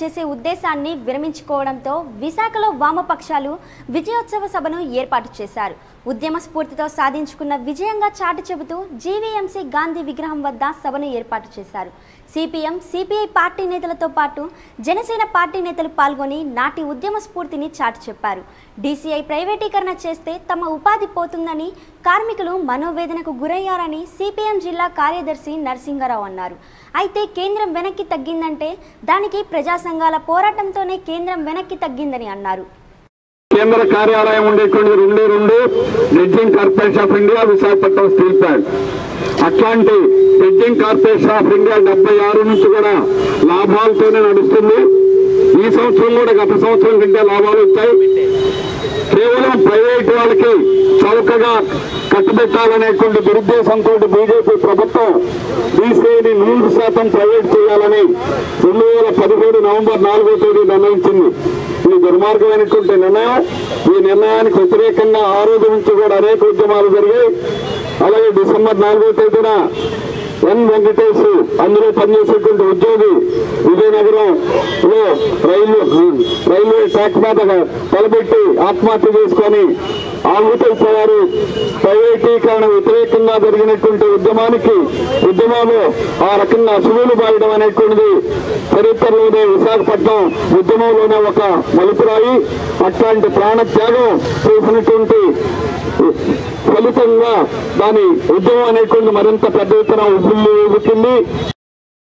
చేసే ఉద్దేశాన్ని విరమించుకోవడంతో విశాఖలో వామపక్షాలు విజయోత్సవ సభను ఏర్పాటు చేశారు. ఉద్యమ స్ఫూర్తితో సాధించుకున్న విజయంగా చాటి చెబుతూ జీవీఎంసీ గాంధీ విగ్రహం వద్ద సభను ఏర్పాటు చేశారు. సిపిఎం సిపిఐ పార్టీ నేతలతో పాటు జనసేన పార్టీ నేతలు పాల్గొని నాటి ఉద్యమ స్ఫూర్తిని చాటి చెప్పారు. డీసీఐ ప్రైవేటీకరణ చేస్తే తమ ఉపాధి పోతుందని కార్మికులు మనోవేదనకు గురయ్యారని సిపిఎం జిల్లా కార్యదర్శి నరసింహారావు అన్నారు. అయితే కేంద్రం వెనక్కి తగ్గిందంటే దానికి ప్రజా సంఘాల పోరాటంతోనే కేంద్రం వెనక్కి తగ్గిందని అన్నారు. కేంద్ర కార్యాలయం ఉండేటువంటి రెండే రెండు dredging corporation of India Visakhapatnam steel plant. అట్లాంటి డ్రెడ్జింగ్ కార్పొరేషన్ ఆఫ్ ఇండియా డెబ్బై ఆరు నుంచి కూడా లాభాలతోనే నడుస్తుంది. ఈ సంవత్సరం కూడా గత సంవత్సరం కంటే లాభాలు వచ్చాయి. కేవలం ప్రైవేట్ వాళ్ళకి చౌకగా కట్టుబెట్టాలనేటువంటి దురుద్దేశంతో బీజేపీ ప్రభుత్వం బీసీని నూరు శాతం ప్రైవేట్ చేయాలని రెండు వేల పదిహేడు నవంబర్ నాలుగో తేదీ నిర్ణయించింది. ఇది దుర్మార్గమైనటువంటి నిర్ణయం ఈ నిర్ణయానికి వ్యతిరేకంగా ఆ రోజు నుంచి కూడా అనేక ఉద్యమాలు జరిగాయి. అలాగే డిసెంబర్ నాలుగో తేదీన ఎన్ వెంకటేష్ అందులో పనిచేసేటువంటి ఉద్యోగి విజయనగరం లో రైలు రైల్వే ట్రాక్ మీద తలపెట్టి ఆత్మహత్య చేసుకొని ఆహుతైపోయారు ప్రైవేటీకరణ వ్యతిరేకంగా జరిగినటువంటి ఉద్యమానికి ఉద్యమంలో ఆ రకంగా అసువులు బాయడం అనేటువంటిది చరిత్రలోనే విశాఖపట్నం ఉద్యమంలోనే ఒక మలుపురాయి. అట్లాంటి ప్రాణత్యాగం చేసినటువంటి ఫలితంగా దాని ఉద్యమం అనేటువంటి మరింత పెద్ద ఎత్తున ఉబ్బుల్లి